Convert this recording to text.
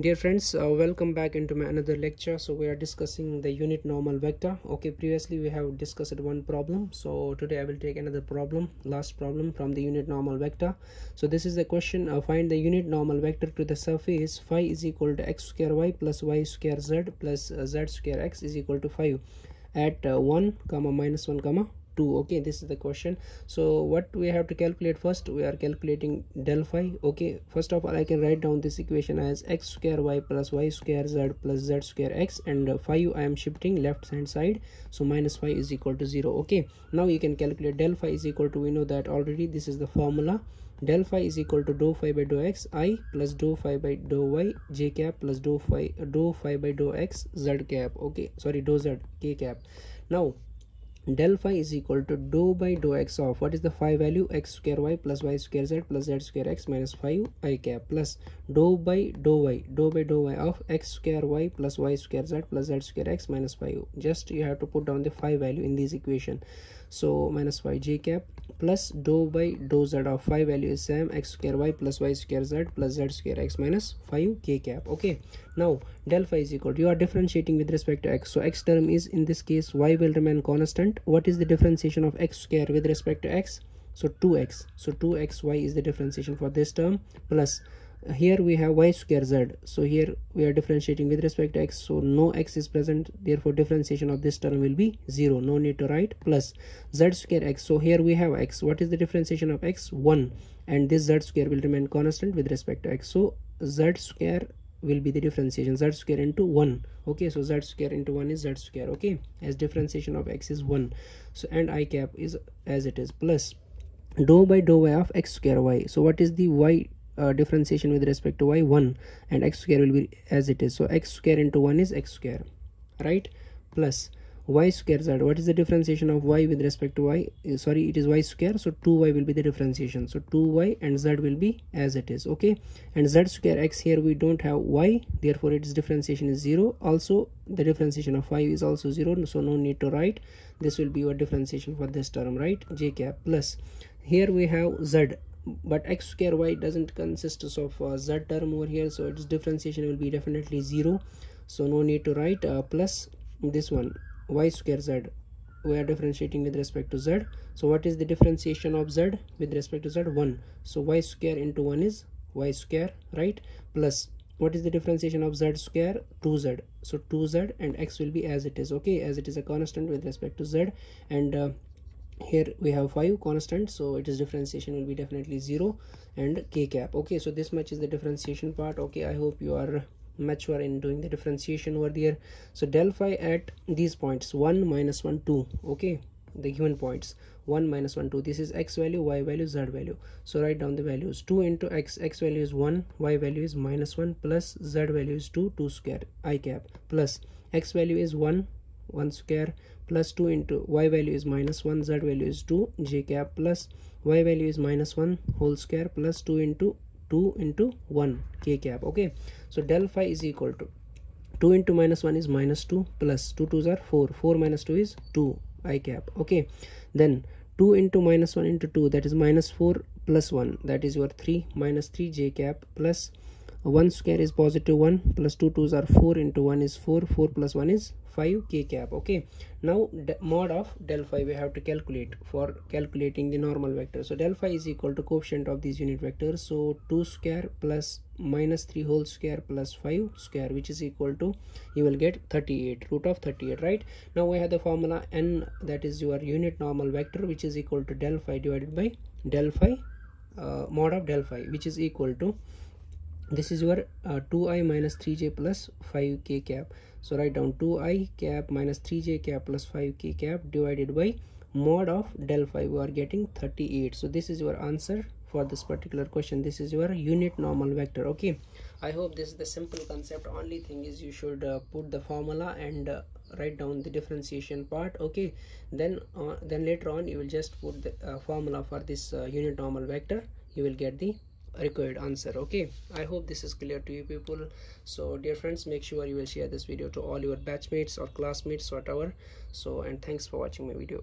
dear friends uh, welcome back into my another lecture. So we are discussing the unit normal vector. Okay previously we have discussed one problem. So today i will take another problem last problem from the unit normal vector. So this is the question uh, find the unit normal vector to the surface. Phi is equal to x square y plus y square z plus uh, z square x is equal to 5 at uh, 1 comma minus 1 comma 2 okay this is the question. So what we have to calculate first we are calculating del phi okay. First of all i can write down this equation as x square y plus y square z plus z square x and uh, phi i am shifting left hand side. So minus phi is equal to 0 okay. Now you can calculate del phi is equal to we know that already this is the formula. Del phi is equal to dou phi by dou x i plus dou phi by dou y j cap plus dou phi dou phi by dou x z cap okay. Sorry dou z k cap. Now del phi is equal to dou by dou x of what is the phi value? x square y plus y square z plus z square x minus 5 i cap plus dou by dou y dou by dou y of x square y plus y square z plus z square x minus 5 just you have to put down the phi value in this equation. So minus 5 j cap plus dou by dou z of phi value is same x square y plus y square z plus z square x minus 5 k cap. Okay. Now del phi is equal to you are differentiating with respect to x. So x term is in this case y will remain constant what is the differentiation of x square with respect to x? So 2x so 2xy is the differentiation for this term plus uh, here we have y square z. So here we are differentiating with respect to x. So no x is present. Therefore differentiation of this term will be 0 no need to write plus z square x. So here we have x. What is the differentiation of x? 1 and this z square will remain constant with respect to x. So z square will be the differentiation. Z square into 1 okay so z square into 1 is z square okay? As differentiation of x is 1 so and i cap is as it is plus dou by dou y of x square y. So what is the y uh, differentiation with respect to y 1 and x square will be as it is. So x square into 1 is x square right? Plus y square z what is the differentiation of y with respect to y? Uh, sorry it is y square so 2y will be the differentiation. So 2y and z will be as it is okay? And z square x here we don't have y therefore its differentiation is 0 also the differentiation of y is also 0 so no need to write. This will be your differentiation for this term right? J cap plus. Here we have z but x square y doesn't consist of uh, z term over here so its differentiation will be definitely 0 so no need to write uh, plus this one y square z. We are differentiating with respect to z. So what is the differentiation of z with respect to z? 1 so y square into 1 is y square right? Plus what is the differentiation of z square? 2z so 2z and x will be as it is okay? As it is a constant with respect to z. And uh, here we have 5 constant. So it is differentiation will be definitely 0 and k cap okay? So this much is the differentiation part okay? I hope you are mature in doing the differentiation over there. So del phi at these points 1 minus 1 2 okay the given points 1 minus 1 2 this is x value y value z value. So write down the values 2 into x x value is 1 y value is minus 1 plus z value is 2 2 square i cap plus x value is 1 1 square plus 2 into y value is minus 1 z value is 2 j cap plus y value is minus 1 whole square plus 2 into 2 into 1 k cap okay? So del phi is equal to 2 into minus 1 is minus 2 plus 2 2s are 4 4 minus 2 is 2 i cap okay? Then 2 into minus 1 into 2 that is minus 4 plus 1 that is your 3 minus 3 j cap plus 1 square is positive 1 plus 2 2s are 4 into 1 is 4 4 plus 1 is 5 k cap okay? Now mod of del phi we have to calculate for calculating the normal vector. So del phi is equal to coefficient of these unit vectors. So 2 square plus minus 3 whole square plus 5 square which is equal to you will get 38 root of 38 right? Now we have the formula n that is your unit normal vector which is equal to del phi divided by del phi uh, mod of del phi which is equal to this is your uh, 2i minus 3j plus 5k cap. So write down 2i cap minus 3j cap plus 5k cap divided by mod of del phi. We are getting 38 so this is your answer for this particular question. This is your unit normal vector. Okay. I hope this is the simple concept. Only thing is you should uh, put the formula and uh, write down the differentiation part. Okay. Then uh, then later on you will just put the uh, formula for this uh, unit normal vector. You will get the required answer okay? I hope this is clear to you people. So dear friends make sure you will share this video to all your batchmates or classmates whatever. So and thanks for watching my video